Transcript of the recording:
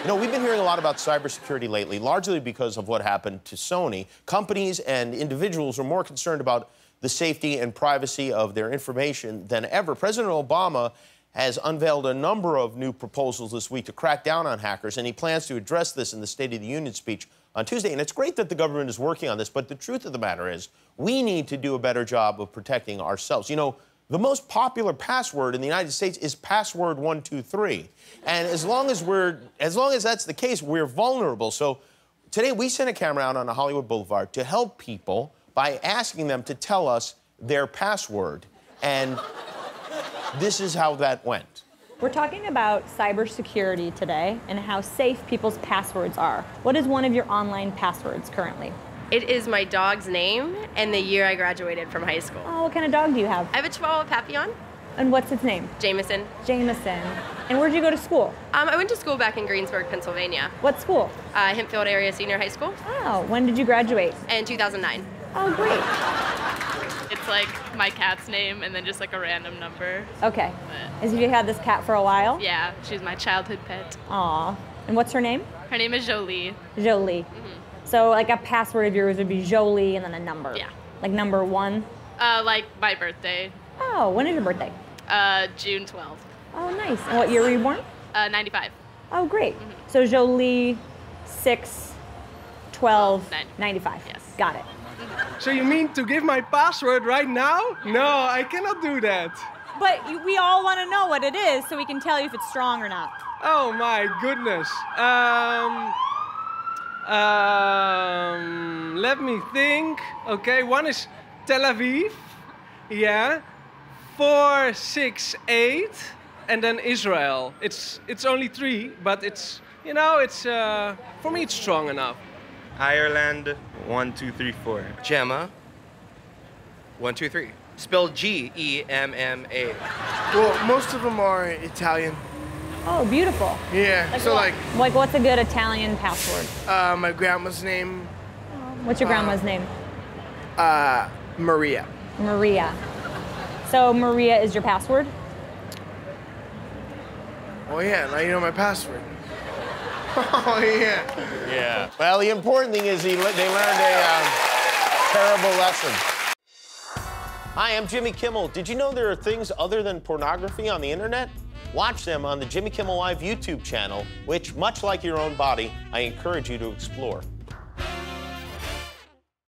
You know, we've been hearing a lot about cybersecurity lately, largely because of what happened to Sony. Companies and individuals are more concerned about the safety and privacy of their information than ever. President Obama has unveiled a number of new proposals this week to crack down on hackers, and he plans to address this in the State of the Union speech on Tuesday. And it's great that the government is working on this, but the truth of the matter is, we need to do a better job of protecting ourselves. You know, the most popular password in the United States is password 123. And as long as we're as long as that's the case, we're vulnerable. So today we sent a camera out on a Hollywood Boulevard to help people by asking them to tell us their password. And this is how that went. We're talking about cybersecurity today and how safe people's passwords are. What is one of your online passwords currently? It is my dog's name and the year I graduated from high school. Oh, what kind of dog do you have? I have a Chihuahua Papillon. And what's its name? Jameson. Jameson. And where'd you go to school? Um, I went to school back in Greensburg, Pennsylvania. What school? Uh, Hempfield Area Senior High School. Oh, when did you graduate? In 2009. Oh, great. It's like my cat's name and then just like a random number. Okay. But, Has you had this cat for a while? Yeah, she's my childhood pet. Aw. And what's her name? Her name is Jolie. Jolie. Mm-hmm. So like a password of yours would be Jolie and then a number. Yeah. Like number one. Uh, like my birthday. Oh, when is your birthday? Uh, June 12th. Oh, nice. And what year were you born? Uh, 95. Oh, great. Mm-hmm. So Jolie, 6, 12, 95. Yes. Got it. So you mean to give my password right now? No, I cannot do that. But we all want to know what it is so we can tell you if it's strong or not. Oh my goodness. Um, um, let me think. Okay, one is Tel Aviv. Yeah. Four, six, eight, and then Israel. It's it's only three, but it's you know it's uh, for me it's strong enough. Ireland, one, two, three, four. Gemma, one, two, three. Spelled G E M M A. Well, most of them are Italian. Oh, beautiful. Yeah. Like so what? like. Like what's a good Italian password? Uh, my grandma's name. What's your grandma's uh, name? Uh, Maria. Maria. So Maria is your password? Oh yeah, now you know my password. oh yeah. Yeah. Well, the important thing is he, they learned a um, terrible lesson. Hi, I'm Jimmy Kimmel. Did you know there are things other than pornography on the internet? Watch them on the Jimmy Kimmel Live YouTube channel, which, much like your own body, I encourage you to explore.